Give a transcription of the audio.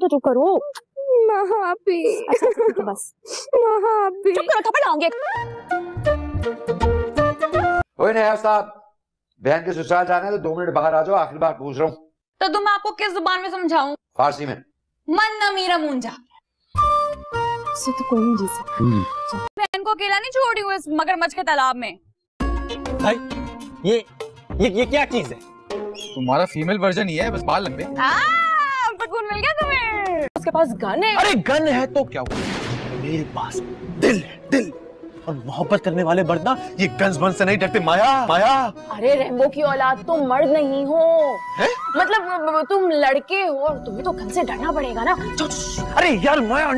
तो चुप करो महापी अच्छा अच्छा, बस महापी चुप करो थप्पड़ लाऊँगी ओए नया साहब बहन के ससुराल जाना है तो दो मिनट बाहर आ जाओ आखिरी बार पूछ रहा हूँ तो तुम आपको किस ज़ुबान में समझाऊं फारसी में मन न मीरा मुंजा इससे तो कोई नहीं जी सकता बहन को अकेला नहीं छोड़ी हुई इस मगरमच्छ के तालाब में भाई ये ये ये क्या चीज़ है तुम्हारा फीमेल वर्जन ही है बस बाल लंबे सुकून मिल गया तुम्हें। उसके पास गन है। अरे गन है तो क्या हुआ? मेरे पास दिल है दिल। और मोहब्बत करने वाले मर्द ना ये गन्स बन से नहीं डरते। माया माया। अरे रेम्बो की औलाद तुम मर्द नहीं हो। है? मतलब तुम लड़के हो और तुम्हें तो गन से डरना पड़ेगा ना। अरे यार माया